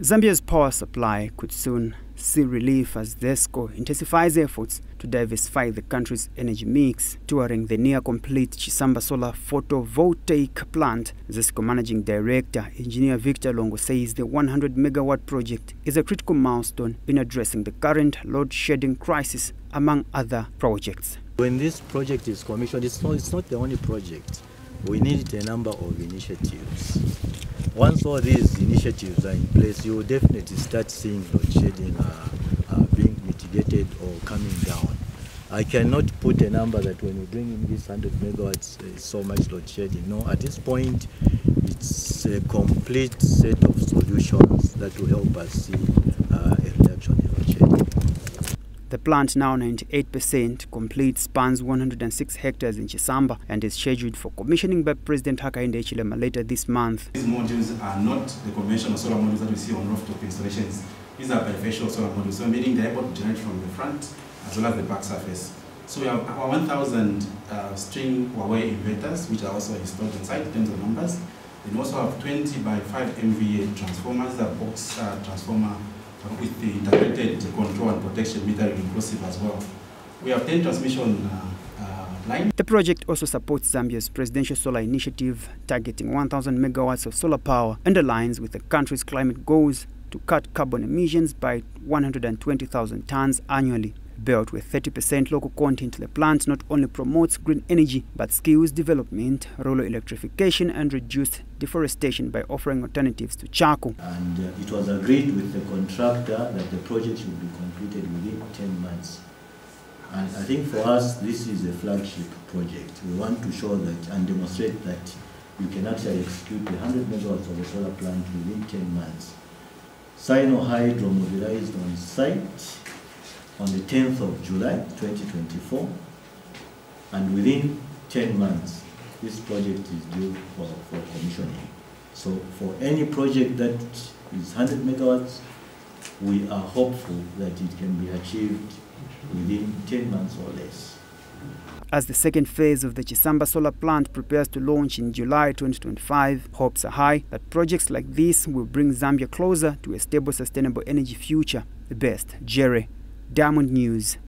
Zambia's power supply could soon see relief as ZESCO intensifies efforts to diversify the country's energy mix. Touring the near-complete Chisamba solar photovoltaic plant, ZESCO Managing Director, Engineer Victor Loongo says the 100-megawatt project is a critical milestone in addressing the current load-shedding crisis, among other projects. When this project is commissioned, it's not, it's not the only project. We need a number of initiatives once all these initiatives are in place, you will definitely start seeing load shedding uh, uh, being mitigated or coming down. I cannot put a number that when we bring in this 100 megawatts, uh, so much load shedding. No, at this point, it's a complete set of solutions that will help us see uh, a reduction. The plant, now 98% complete, spans 106 hectares in Chisamba and is scheduled for commissioning by President Hakainde Hichilema later this month. These modules are not the conventional solar modules that we see on rooftop installations. These are bifacial solar modules, so meaning they're able to generate from the front as well as the back surface. So we have our 1,000 uh, string Huawei inverters, which are also installed inside in terms of numbers. We also have 20 by 5 MVA transformers, that box uh, transformer with the integrated control and protection metering inclusive as well. We have 10 transmission uh, uh, The project also supports Zambia's presidential solar initiative targeting 1,000 megawatts of solar power and aligns with the country's climate goals to cut carbon emissions by 120,000 tons annually. Built with 30% local content, the plant not only promotes green energy but skills development, rural electrification, and reduced deforestation by offering alternatives to charcoal. And uh, it was agreed with the contractor that the project should be completed within 10 months. And I think for us, this is a flagship project. We want to show that and demonstrate that you can actually execute 100 megawatts of a solar plant within 10 months. Sinohydro mobilized on site on the 10th of July 2024 and within 10 months this project is due for, for commissioning. So for any project that is 100 megawatts, we are hopeful that it can be achieved within 10 months or less. As the second phase of the Chisamba solar plant prepares to launch in July 2025, hopes are high that projects like this will bring Zambia closer to a stable, sustainable energy future. The best, Jerry Diamond News.